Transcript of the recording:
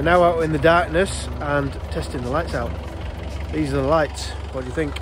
We're now out in the darkness and testing the lights out. These are the lights. What do you think?